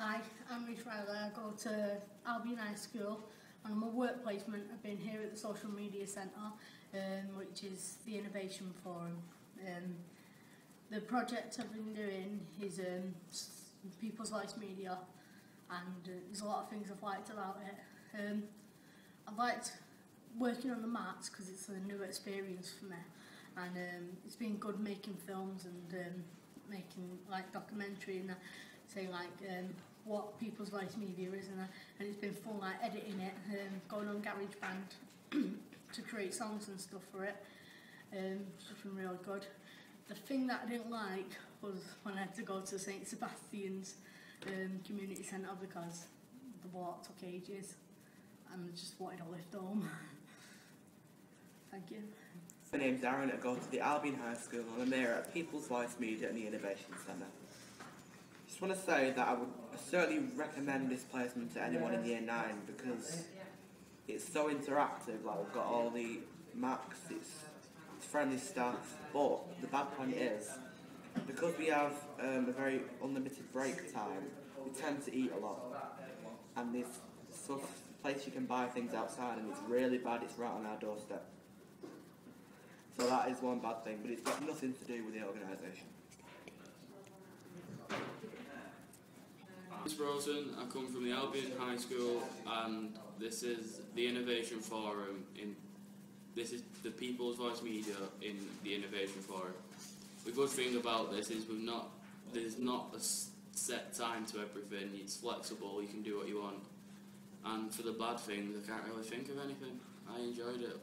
Hi, I'm Reece Riley. I go to Albion High School and I'm a work placement. I've been here at the Social Media Centre, um, which is the Innovation Forum. Um, the project I've been doing is um, People's Voice Media and uh, there's a lot of things I've liked about it. Um, I've liked working on the Macs because it's a new experience for me and um, it's been good making films and um, making like documentary and that, saying like um, what people's voice media is and, and it's been fun like editing it um, going on GarageBand to create songs and stuff for it um, it's been real good the thing that I didn't like was when I had to go to St Sebastian's um, community centre because the walk took ages and I just wanted to lift home thank you My name's Aaron. I go to the Albion High School and I'm here at People's Voice Media and the Innovation Centre. I just want to say that I would certainly recommend this placement to anyone in Year 9 because it's so interactive. Like we've got all the Macs, it's, it's friendly staff, but the bad point is because we have um, a very unlimited break time, we tend to eat a lot. And this sort of place you can buy things outside and it's really bad, it's right on our doorstep. So that is one bad thing, but it's got nothing to do with the organisation. It's Rosen. I come from the Albion High School, and this is the Innovation Forum. In this is the People's Voice Media in the Innovation Forum. The good thing about this is we've not there's not a set time to everything. It's flexible. You can do what you want. And for the bad things, I can't really think of anything. I enjoyed it.